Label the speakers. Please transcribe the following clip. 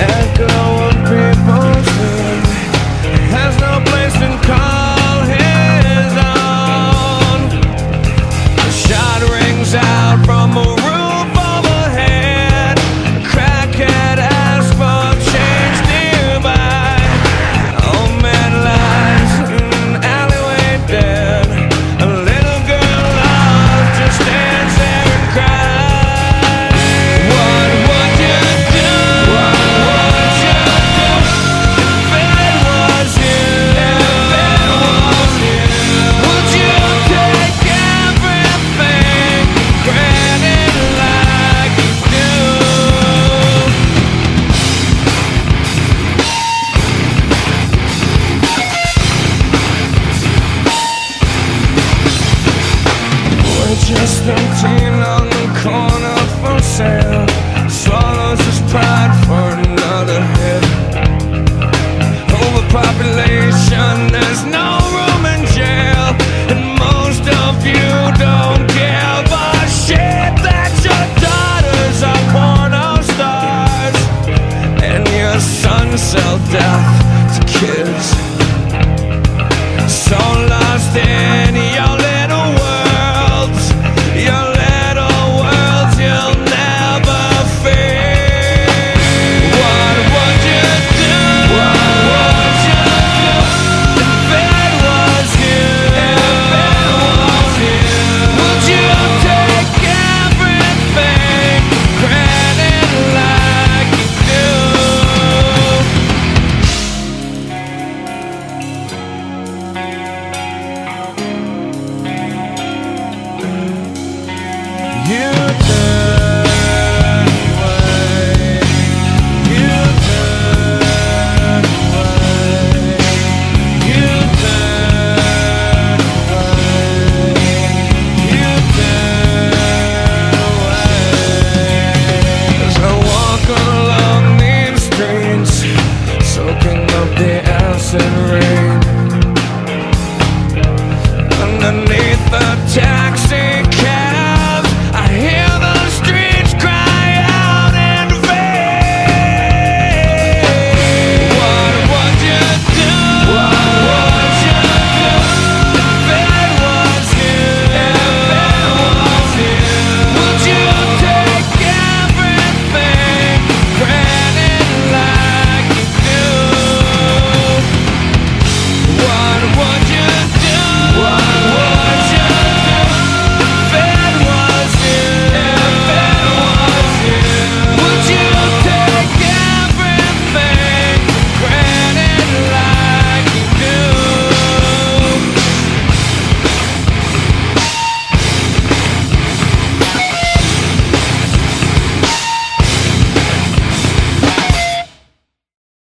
Speaker 1: echo of people's feet has no place in common. Just a underneath the taxi.